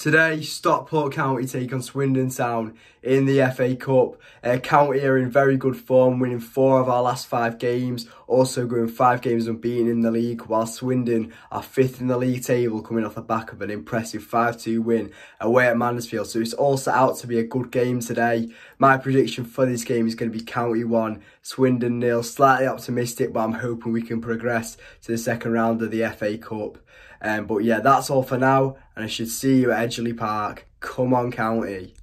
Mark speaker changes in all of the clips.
Speaker 1: Today, Stockport County take on Swindon Town in the FA Cup. Uh, County are in very good form, winning four of our last five games, also going five games unbeaten in the league, while Swindon are fifth in the league table, coming off the back of an impressive 5-2 win away at Mansfield. So it's all set out to be a good game today. My prediction for this game is going to be County 1, Swindon nil. Slightly optimistic, but I'm hoping we can progress to the second round of the FA Cup. Um, but yeah, that's all for now, and I should see you at Edgeley Park. Come on, County.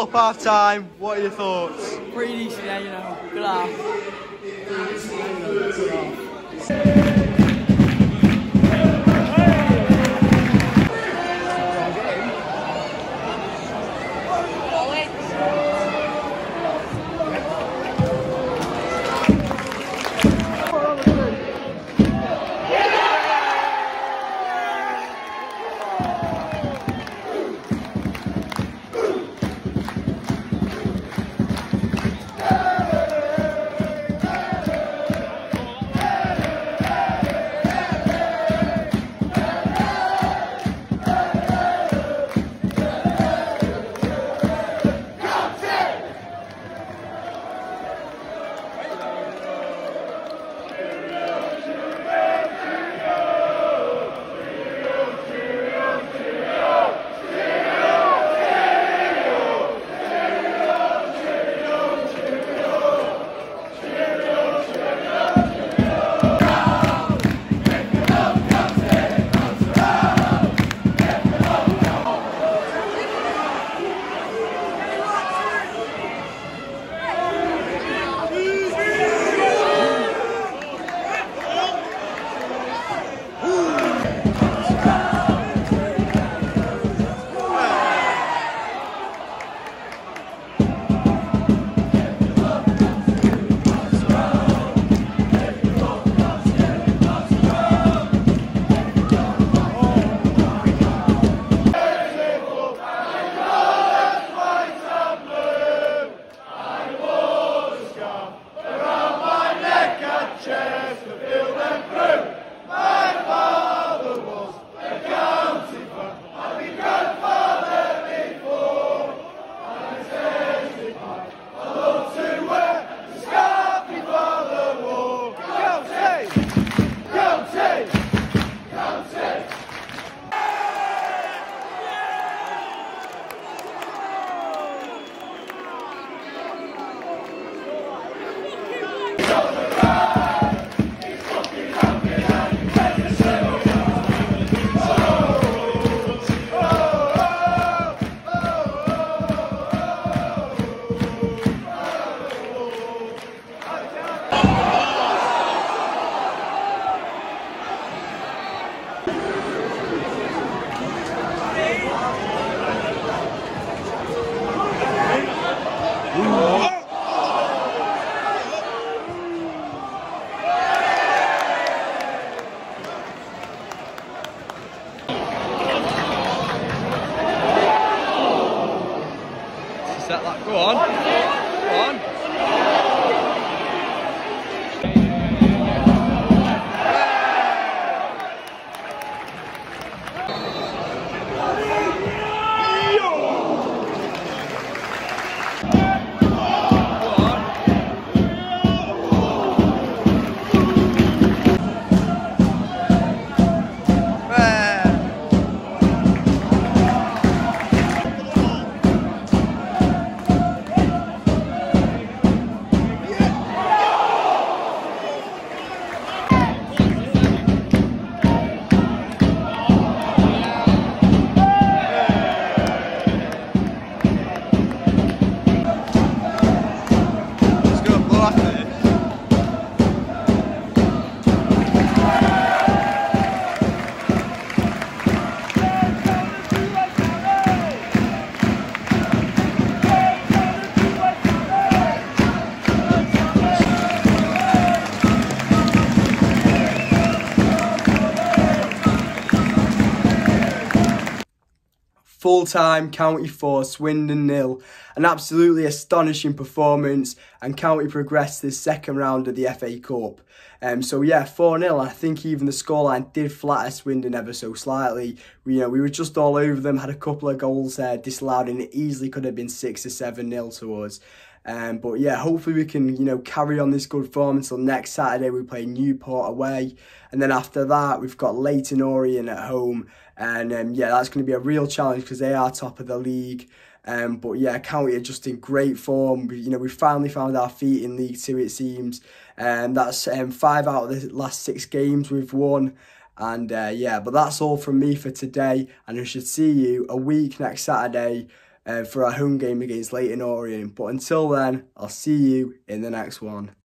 Speaker 1: Up half time. What are your thoughts?
Speaker 2: Pretty decent, yeah, you know. Good laugh. 오.
Speaker 1: Full time, County 4, Swindon nil. An absolutely astonishing performance, and County progressed to the second round of the FA Cup. Um, so yeah, 4-0. I think even the scoreline did flatter Swindon ever so slightly. We, you know, we were just all over them, had a couple of goals uh, disallowed, and it easily could have been 6 or 7 nil to us. Um, but yeah, hopefully we can, you know, carry on this good form until next Saturday. We play Newport away. And then after that, we've got Leyton Orient at home. And um, yeah, that's going to be a real challenge because they are top of the league. Um, but yeah, County are just in great form. We, you know, we finally found our feet in League Two, it seems. And um, that's um, five out of the last six games we've won. And uh, yeah, but that's all from me for today. And I should see you a week next Saturday uh, for our home game against Leyton Orient. But until then, I'll see you in the next one.